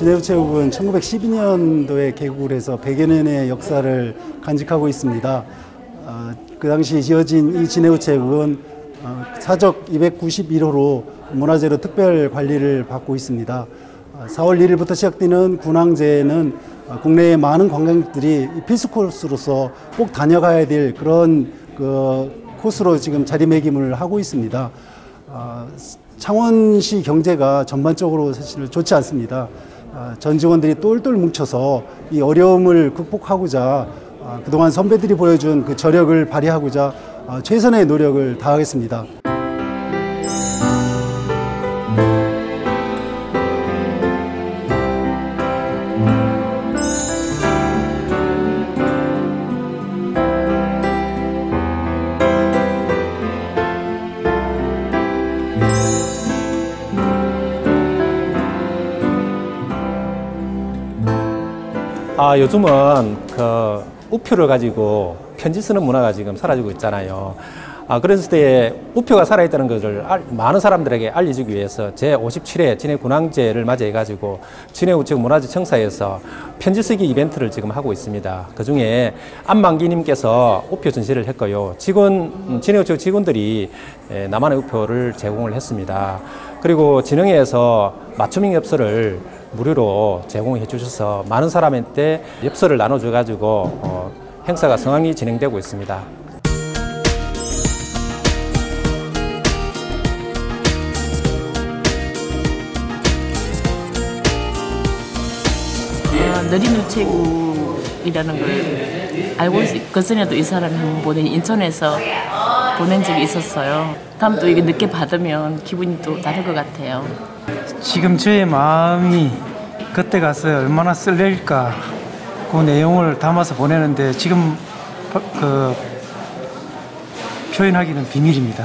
진해우체육은 1912년도에 개국을 해서 100여 년의 역사를 간직하고 있습니다. 어, 그 당시 지어진 이 진해우체육은 어, 사적 291호로 문화재로 특별 관리를 받고 있습니다. 어, 4월 1일부터 시작되는 군항제는 어, 국내의 많은 관광객들이 이 필수 코스로서 꼭 다녀가야 될 그런 그 코스로 지금 자리매김을 하고 있습니다. 어, 창원시 경제가 전반적으로 사실 좋지 않습니다. 아, 전 직원들이 똘똘 뭉쳐서 이 어려움을 극복하고자 아, 그동안 선배들이 보여준 그 저력을 발휘하고자 아, 최선의 노력을 다하겠습니다. 아, 요즘은 그 우표를 가지고 편지 쓰는 문화가 지금 사라지고 있잖아요. 아, 그랬을 때 우표가 살아있다는 것을 알- 많은 사람들에게 알려주기 위해서 제 57회 진해 군항제를 맞이해가지고 진해 우체국 문화재 청사에서 편지 쓰기 이벤트를 지금 하고 있습니다. 그 중에 안만기님께서 우표 전시를 했고요. 직원, 음, 진해 우체국 직원들이 에, 나만의 우표를 제공을 했습니다. 그리고 진흥회에서 맞춤형 엽서를 무료로 제공해 주셔서 많은 사람한테 엽서를 나눠줘 가지고 어, 행사가 성황리 진행되고 있습니다. 어, 느린 우체 국이라는 걸 알고 있, 그전에도 이 사람이 보낸 인천에서 보낸 적이 있었어요. 다음 또 이게 늦게 받으면 기분이 또 다를 것 같아요. 지금 저의 마음이 그때 가서 얼마나 쓸릴까 그 내용을 담아서 보내는데 지금 그 표현하기는 비밀입니다.